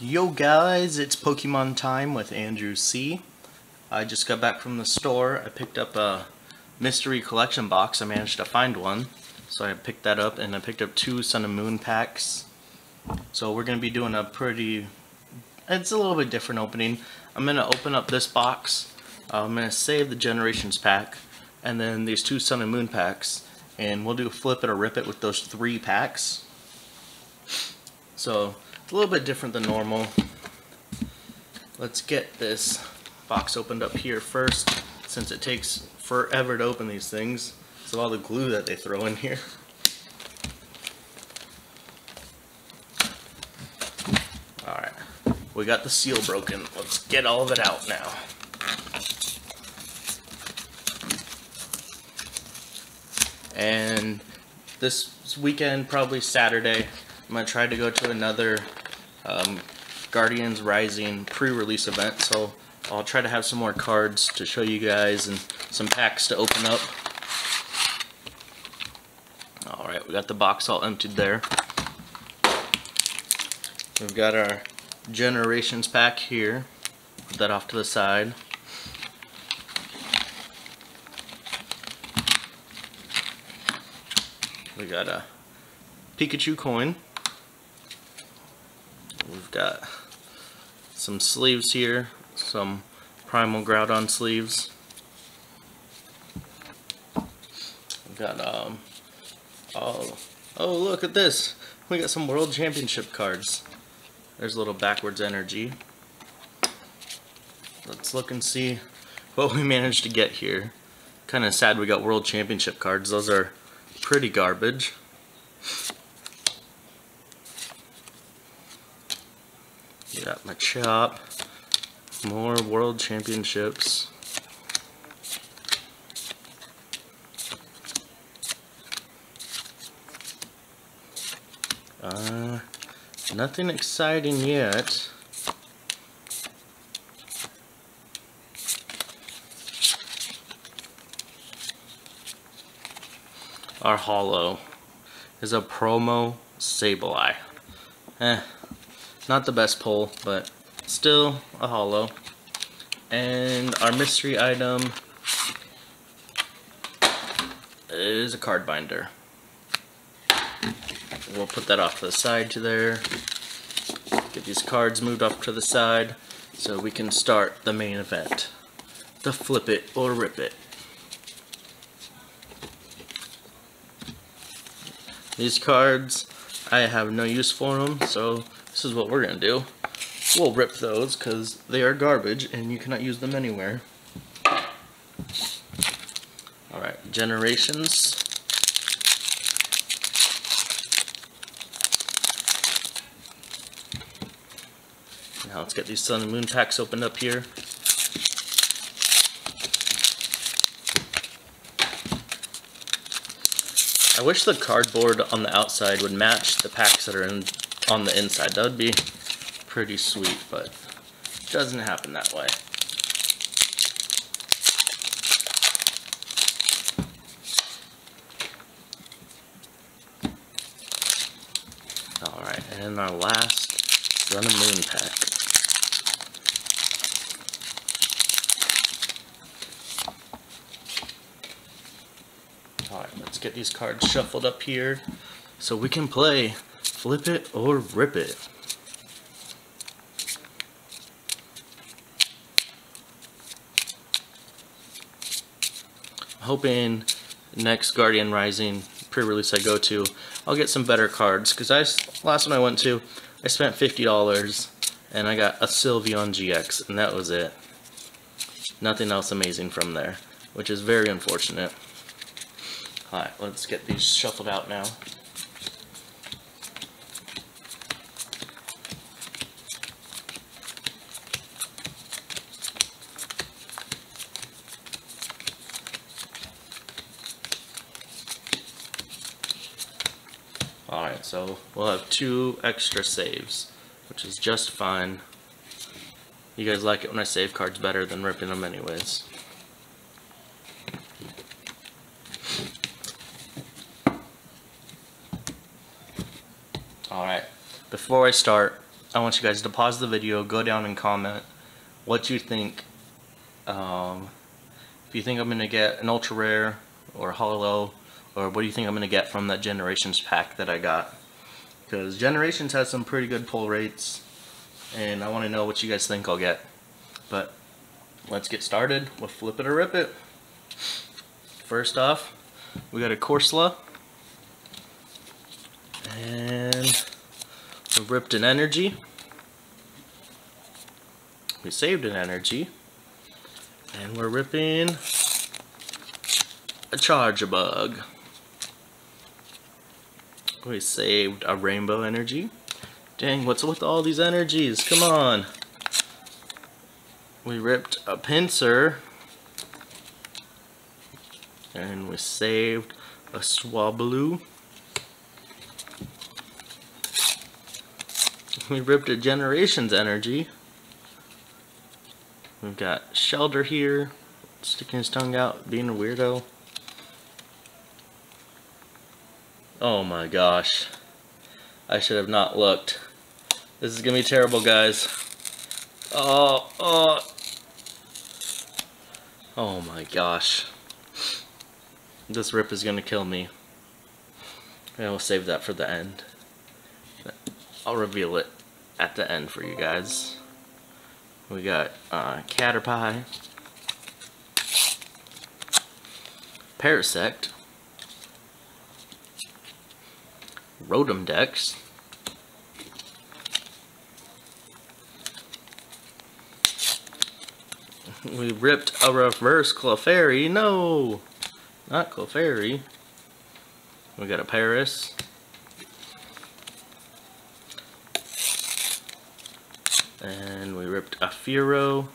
Yo guys, it's Pokemon time with Andrew C. I just got back from the store. I picked up a mystery collection box. I managed to find one. So I picked that up and I picked up two Sun and Moon packs. So we're going to be doing a pretty, it's a little bit different opening. I'm going to open up this box. I'm going to save the Generations pack and then these two Sun and Moon packs. And we'll do a flip it or rip it with those three packs. So it's a little bit different than normal. Let's get this box opened up here first since it takes forever to open these things. So all the glue that they throw in here. Alright, we got the seal broken. Let's get all of it out now. And this weekend, probably Saturday, I'm going to try to go to another um, Guardians Rising pre-release event, so I'll try to have some more cards to show you guys and some packs to open up. Alright, we got the box all emptied there. We've got our Generations pack here. Put that off to the side. We got a Pikachu coin. We've got some sleeves here, some Primal Groudon sleeves. We've got, um, oh, oh look at this. We got some World Championship cards. There's a little backwards energy. Let's look and see what we managed to get here. Kind of sad we got World Championship cards. Those are pretty garbage. Got my chop. More world championships. Uh, nothing exciting yet. Our holo is a promo Sableye. Eh, not the best pull, but still a holo. And our mystery item is a card binder. We'll put that off to the side to there. Get these cards moved off to the side so we can start the main event. The flip it or rip it. These cards, I have no use for them, so this is what we're going to do. We'll rip those because they are garbage and you cannot use them anywhere. Alright, Generations. Now let's get these Sun and Moon packs opened up here. I wish the cardboard on the outside would match the packs that are in on the inside. That would be pretty sweet, but it doesn't happen that way. Alright, and our last Sun and Moon pack. Alright, let's get these cards shuffled up here so we can play Flip it or rip it. Hoping next Guardian Rising pre-release I go to, I'll get some better cards. Because I last one I went to, I spent $50 and I got a Sylveon GX and that was it. Nothing else amazing from there, which is very unfortunate. Alright, let's get these shuffled out now. Alright, so we'll have two extra saves, which is just fine. You guys like it when I save cards better than ripping them anyways. Alright, before I start, I want you guys to pause the video, go down and comment what you think. Um, if you think I'm going to get an ultra rare or holo, or what do you think I'm going to get from that Generations pack that I got. Because Generations has some pretty good pull rates, and I want to know what you guys think I'll get. But let's get started with Flip It or Rip It. First off, we got a Corsola. And we ripped an energy. We saved an energy. And we're ripping a Charjabug. We saved a rainbow energy. Dang, what's with all these energies? Come on. We ripped a Pinsir. And we saved a Swablu. We ripped a Generations energy. We've got Shellder here, sticking his tongue out, being a weirdo. Oh my gosh. I should have not looked. This is gonna be terrible, guys. Oh, oh. Oh my gosh. This rip is gonna kill me. I will save that for the end. I'll reveal it at the end for you guys. We got uh, Caterpie, Parasect, Rotom Dex, we ripped a reverse Clefairy. No! Not Clefairy. We got a Paras. And we ripped a Fearow.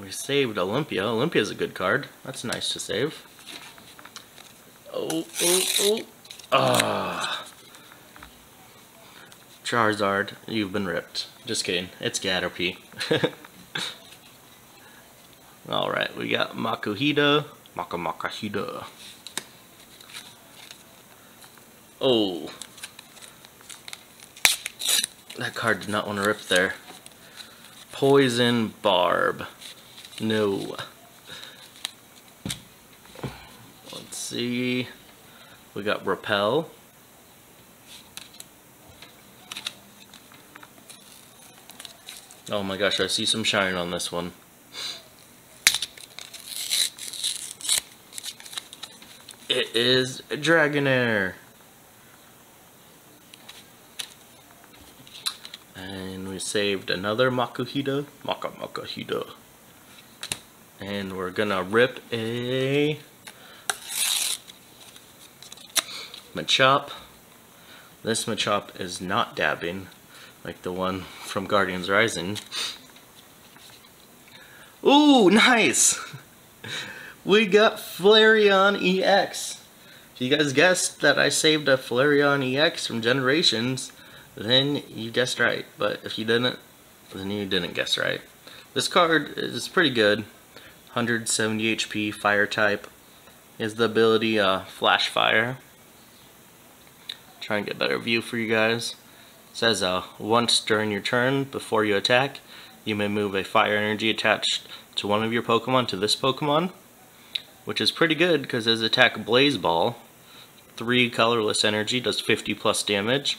We saved Olympia. Olympia's a good card. That's nice to save. Oh, oh, oh. Ah. Charizard, you've been ripped. Just kidding. It's Caterpie. Alright, we got Makuhita. Maka Makuhita. Oh. That card did not want to rip there. Poison Barb. No. Let's see. We got Repel. Oh my gosh, I see some shine on this one. It is a Dragonair. And we saved another Makuhita. Maka Makuhita. And we're gonna rip a Machop. This Machop is not dabbing like the one from Guardians Rising. Ooh, nice! We got Flareon EX. If you guys guessed that I saved a Flareon EX from Generations, then you guessed right. But if you didn't, then you didn't guess right. This card is pretty good. 170 HP, Fire type. Is the ability uh, Flash Fire. Try and get better view for you guys. Says uh, once during your turn before you attack you may move a fire energy attached to one of your Pokemon to this Pokemon which is pretty good because his attack Blaze Ball 3 colorless energy does 50 plus damage.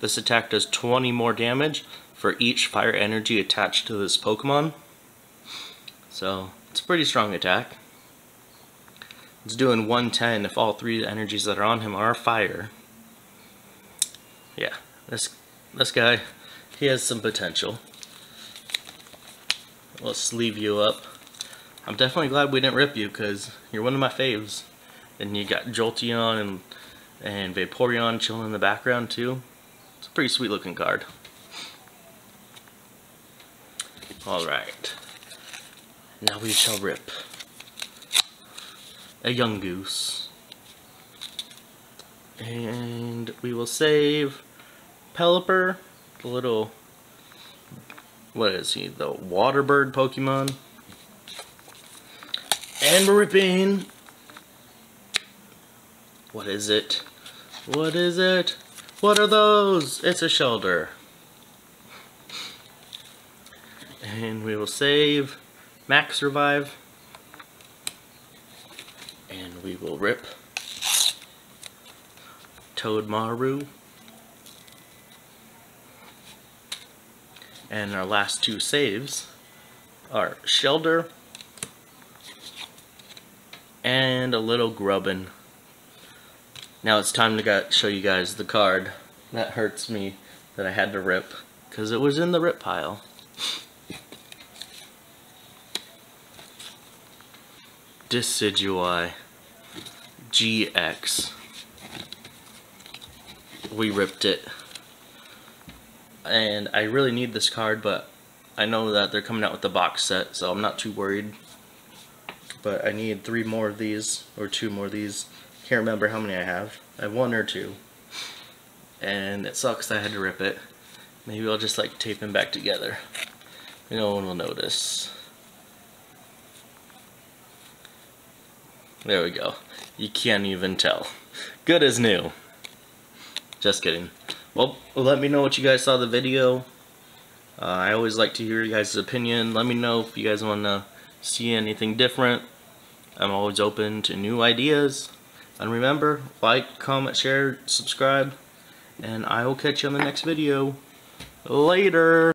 This attack does 20 more damage for each fire energy attached to this Pokemon. So it's a pretty strong attack. It's doing 110 if all three energies that are on him are fire yeah this this guy, he has some potential. Let's leave you up. I'm definitely glad we didn't rip you because you're one of my faves. And you got Jolteon and, and Vaporeon chilling in the background too. It's a pretty sweet looking card. Alright. Now we shall rip. A Yungoos. And we will save Pelipper, the little, what is he, the water bird Pokemon. And we're ripping, what is it? What is it? What are those? It's a Shellder. And we will save Max Revive. And we will rip Toad And our last two saves are Shellder and a little grubbin. Now it's time to show you guys the card. That hurts me that I had to rip because it was in the rip pile. Decidueye GX. We ripped it. And I really need this card, but I know that they're coming out with the box set, so I'm not too worried but I need three more of these, or two more of these. Can't remember how many I have. I have one or two. And it sucks I had to rip it. Maybe I'll just like tape them back together. No one will notice. There we go. You can't even tell. Good as new. Just kidding. Well, let me know what you guys saw the video. Uh, I always like to hear you guys' opinion. Let me know if you guys want to see anything different. I'm always open to new ideas. And remember, like, comment, share, subscribe, and I will catch you on the next video. Later!